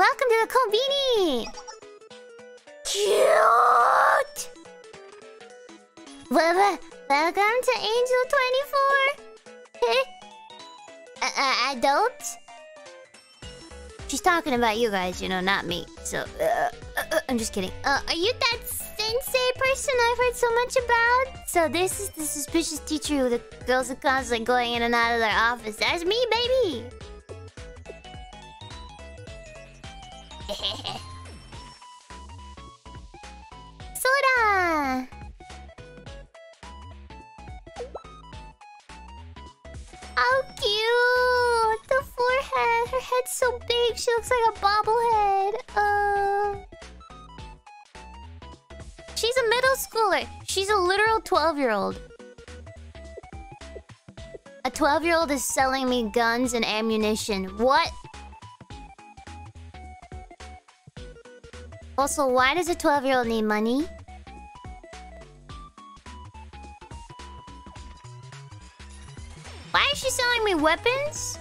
Welcome to the Kombini! Cute! Well, welcome to Angel 24! uh, uh, adult? She's talking about you guys, you know, not me. So, uh, uh, uh, I'm just kidding. Uh, are you that sensei person I've heard so much about? So this is the suspicious teacher who the girls are constantly going in and out of their office. That's me, baby! Sora! How cute! The forehead! Her head's so big, she looks like a bobblehead. Uh... She's a middle schooler. She's a literal 12-year-old. A 12-year-old is selling me guns and ammunition. What? Also, why does a 12-year-old need money? Why is she selling me weapons?